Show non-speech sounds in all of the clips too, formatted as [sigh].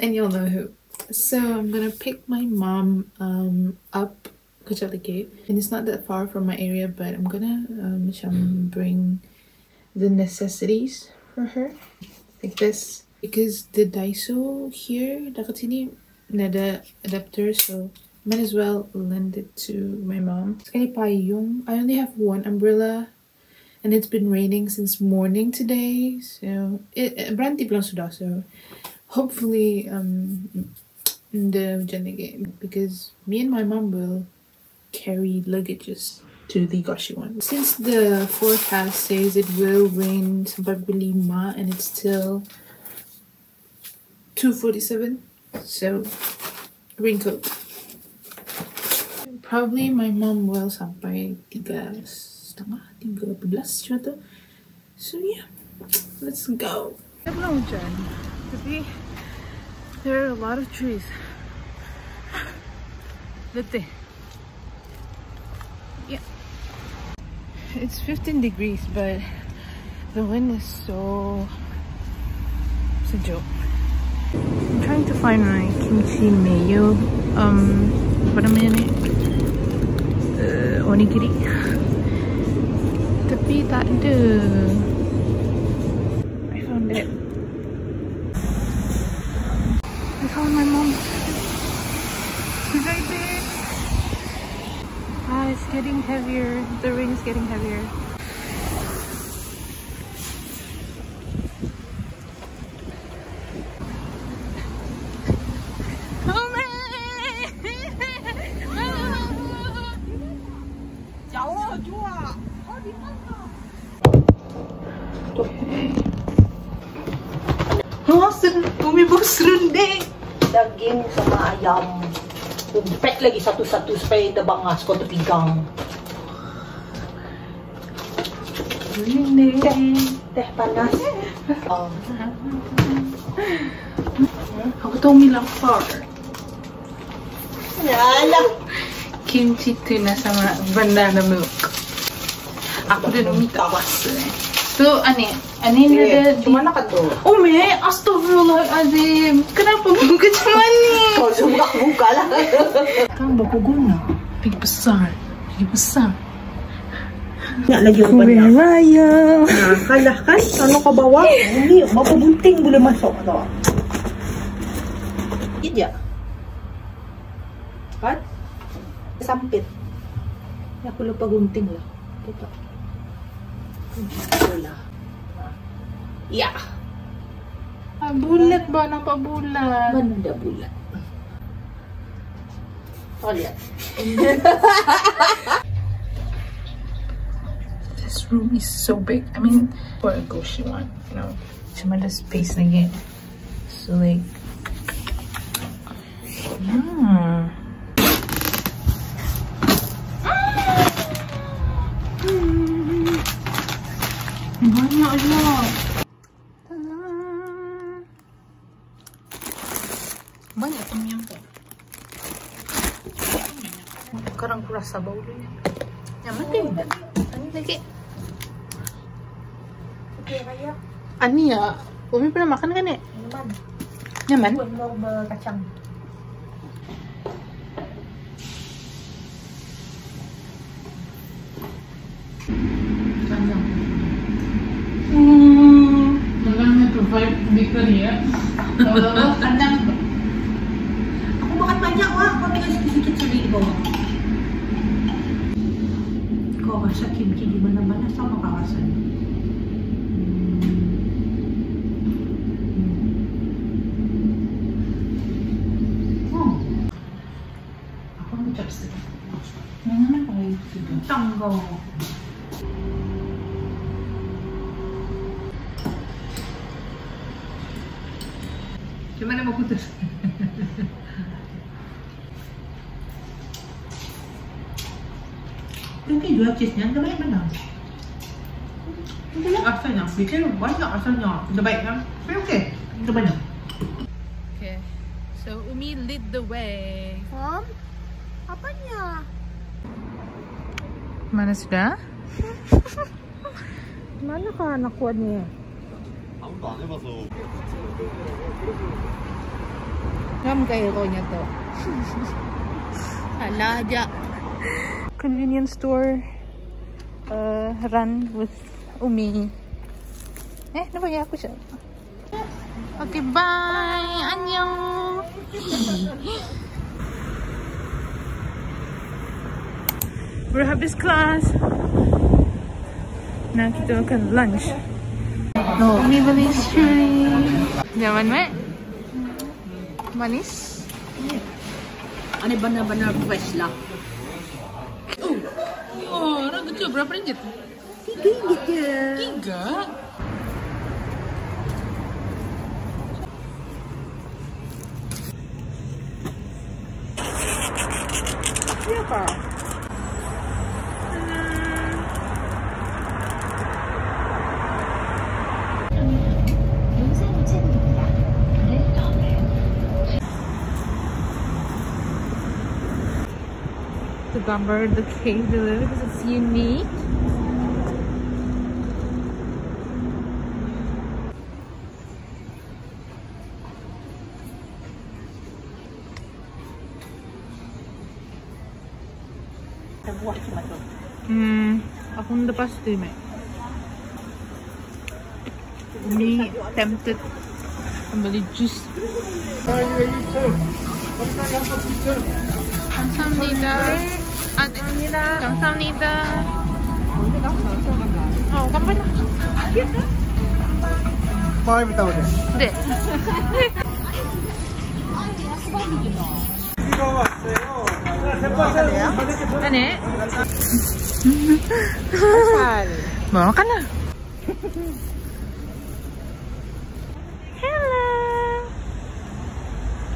And you'll know who. So I'm gonna pick my mom um, up Kecil Gate. And it's not that far from my area, but I'm gonna um, bring the necessities for her. Like this. Because the Daiso here, dekat sini, ada adapter, so might as well lend it to my mom. I only have one umbrella and it's been raining since morning today so it berhenti lang so hopefully um the journey game because me and my mom will carry luggages to the goshiwon. Since the forecast says it will rain sampai lima and it's still 247 so raincoat. Probably my mom will sampai tiga setengah, tiga belas. So yeah, let's go. Belum hujan, tapi there are a lot of trees. Letih. Yeah. It's 15 degrees, but the wind is so It's a joke. I'm trying to find my kimchi mayo. Um, apa namanya ni? Uh, onigiri. Tapi tak ada. I found it. I found my mom. She's right there. Ah, it's getting heavier. The rain is getting heavier. Hasan, [laughs] umibos runde. Daging sama ayam. Umpet lagi satu-satu supaya tabangas ko tupigang. Teh, teh panas. Oh. Aku tahu mi lapar. Yalah. Kimchi tuna sama banana milk. Aku dah minta puasa eh. Şu hani annemle de Cuma ne kadar? Umi astagfirullahaladzim. Kenapa buka cuma ni? Kau cuma buka lah. Kan baku guna. Big besar. Big besar. Nak lagi ubat Kuih raya. Nah, kalah kan? Ano kau bawa? Ini, mapabunting boleh masuk. atau Iya. Kan? Sampit. Aku lupa gunting lah. Tutup. Gunting lah. Ya. Ah, bulat ba? Nampak bulat. Mana dah bulat? Kau. This room is so big. I mean, for a goshiwon, you know, cuma ada space again. So like, yeah. banyak temennya kok sekarang kurasa bau baunya yang penting ini lagi oke Ani ya, Umi pernah makan kan ya? Nyaman. Nyaman? Mau kacang. Hmm, tuh vibe biker ya. [laughs] Macam mana mau putus? Mungkin jual cheese-nya, dah banyak mana? Rasanya, fikir banyak rasanya. Dah baik kan? Tapi okey. Dah banyak. Okay. So Umi lead the way. Mom, apanya? Mana sudah? [laughs] Mana kah anak kuatnya? Ya? Kamu kayak ronya tuh. Salah aja. Convenience store uh, run with Umi. Eh, nampak ya aku siap. Okay, bye. Annyeong. [laughs] berhabis kelas. Nah, kita akan lunch. Ini beli Nyaman, Mek? Manis? Ini benar-benar fresh lah. Oh, oh orang kecil berapa ringgit? Tiga ringgit ya. Tiga? Siapa? The gumber, the cake delivered because it's unique. Nabuhat si Mato. Hmm, akong the past two, me. Me tempted. Ang juice. 감사합니다. 아, 네. 감사합니다. 어, 깜빡이야. 파이브 타운데 네. Ano? Bawa ka na. Hello.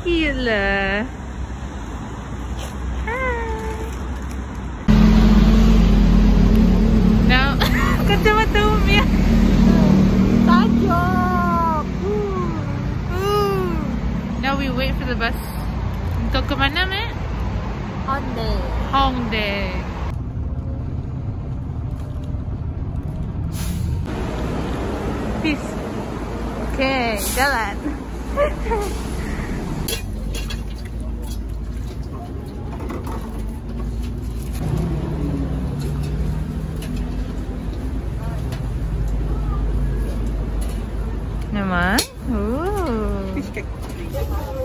Hello. The bus. Untuk ke mana, Mek? Honda. Hongdae. Peace. Okay, jalan. Naman? Ooh. [laughs]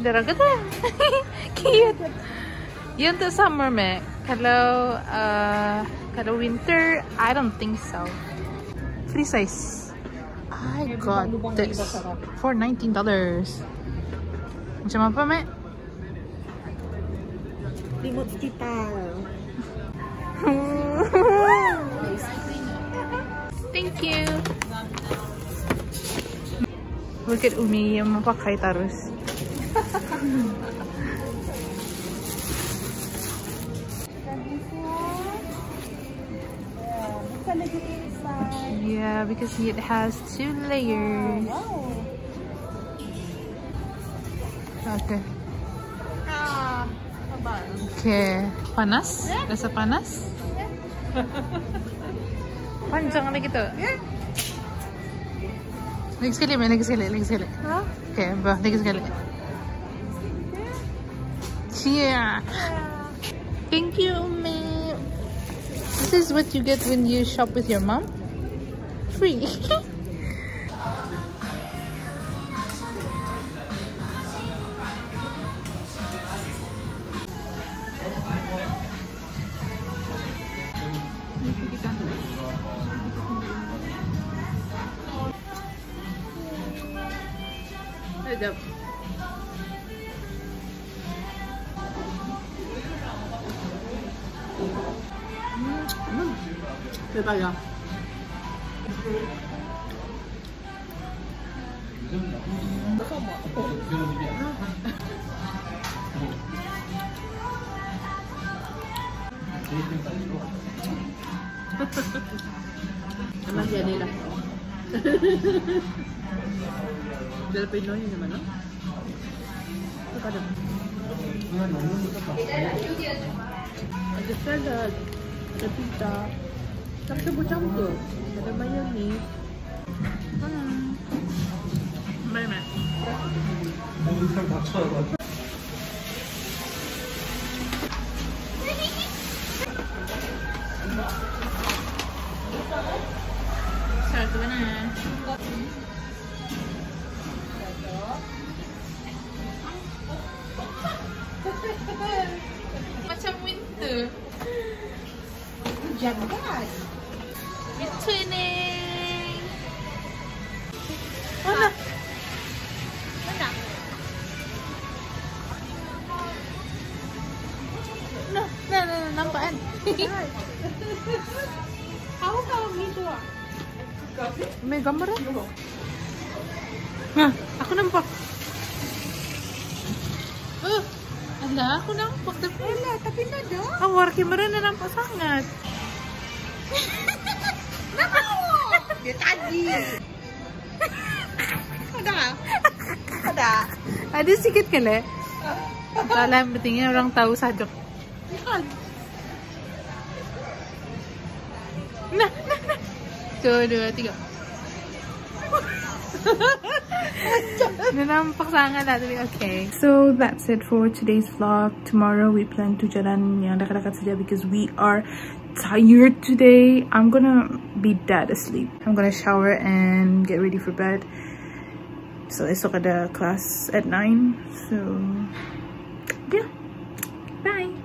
Daraga to. Cute. Yun to summer, me. Kalau, uh, kalau winter, I don't think so. Free size. I got this for $19. Macam apa? Remote kita. Thank you. Look at Umi yang terus. Yeah, because it has two layers. Okay. Okay. Panas? Rasa panas? Panjang lagi tu. Lagi sekali, Mek. Lagi sekali, lagi sekali. Okay, bah, lagi sekali. Yeah. Thank you, Umi. This is what you get when you shop with your mom. free。嗯，谢谢大家。naman yan nila. lah. Pinoy naman, no? mana? ka na. I just pizza 짬뽕짬뽕 다들 마요니 음. 매매. Tahu kalau gitu ah. May gambar ah. Nah, aku nampak. Uh, ala, aku nampak tapi Wala, tapi nada. ang war camera na nampak sangat. [laughs] Dia tadi. Ada ah? Ada. Ada sikit kali. Alam pentingnya orang tahu sajak. Kan? Nah, nah, nah. Dua, dua, tiga. [laughs] Nampak sangat lah tapi okay. So that's it for today's vlog. Tomorrow we plan to jalan yang dekat-dekat saja because we are tired today. I'm gonna be dead asleep. I'm gonna shower and get ready for bed. So esok the class at 9. So yeah. Bye.